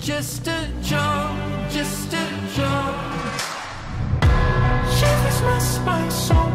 just a joke, just a joke. was my spice. so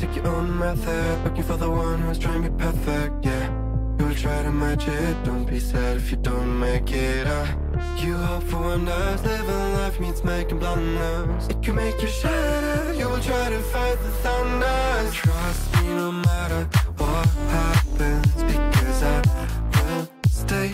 Take your own method, looking for the one who's trying to be perfect, yeah. You will try to match it, don't be sad if you don't make it, uh. You hope for wonders, living life means making blunders. It can make you shatter, you will try to fight the thunder. Trust me no matter what happens, because I will stay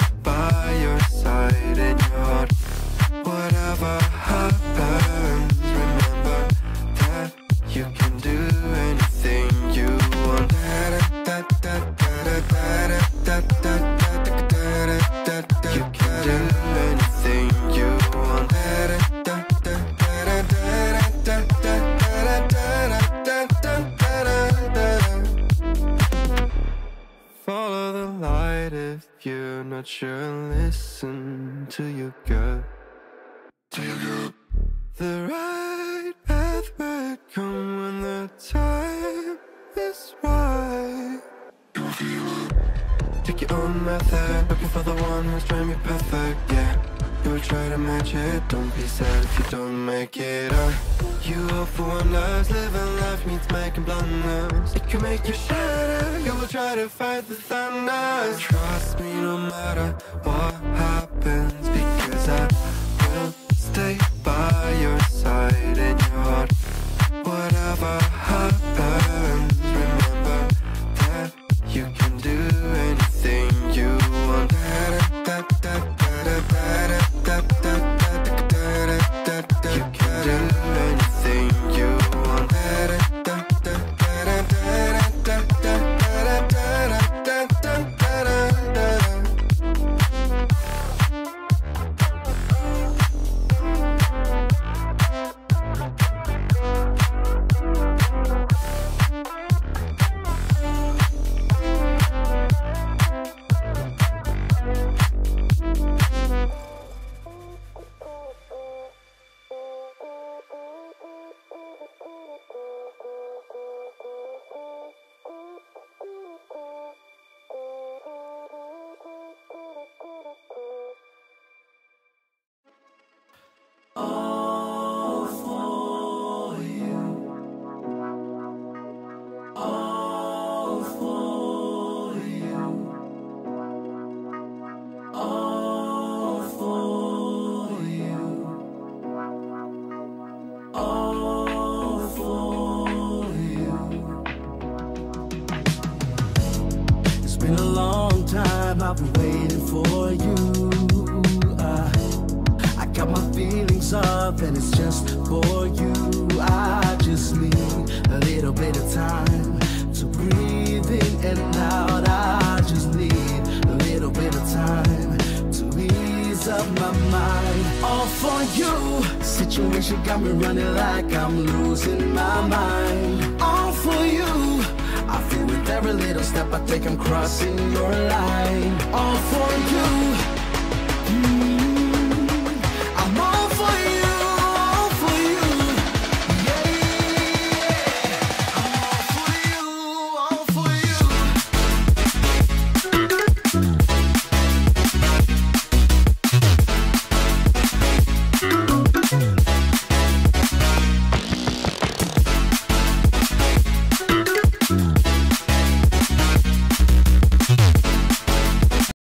not sure. Listen to your gut. To your gut. The right path might come when the time is right. Take your own method, looking for the one who's trying to be perfect, yeah. Will try to match it, don't be sad if you don't make it up. You hope for wonders, living life means making blunders. It can make you shatter, you will try to fight the thunder. Trust me no matter what happens, because I It's been a long time I've been waiting for you. Uh, I got my feelings up and it's just for you. I just need a little bit of time to breathe in and out. I just need a little bit of time to ease up my mind. All for you. Situation got me running like I'm losing my mind. All for you. I feel with every little step I take, I'm crossing your line. All for you.